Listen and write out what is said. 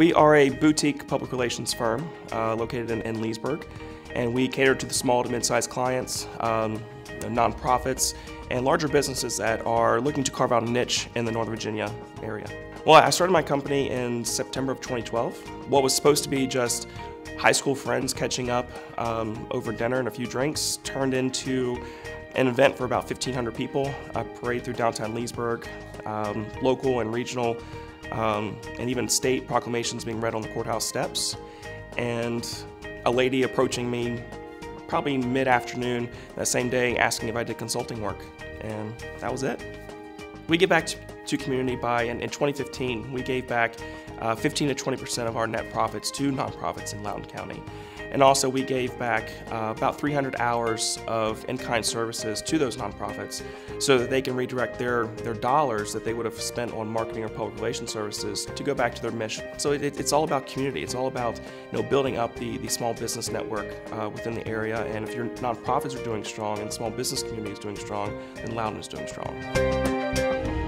We are a boutique public relations firm uh, located in, in, Leesburg, and we cater to the small to mid-sized clients, um, nonprofits, and larger businesses that are looking to carve out a niche in the Northern Virginia area. Well, I started my company in September of 2012. What was supposed to be just high school friends catching up um, over dinner and a few drinks turned into an event for about 1,500 people, a parade through downtown Leesburg, um, local and regional um, and even state proclamations being read on the courthouse steps, and a lady approaching me probably mid-afternoon that same day asking if I did consulting work, and that was it. We get back to, to community by, in, in 2015, we gave back uh, 15 to 20% of our net profits to nonprofits in Loudoun County. And also we gave back uh, about 300 hours of in-kind services to those nonprofits so that they can redirect their, their dollars that they would have spent on marketing or public relations services to go back to their mission. So it, it's all about community. It's all about you know, building up the, the small business network uh, within the area. And if your nonprofits are doing strong and the small business community is doing strong, then Loudoun is doing strong.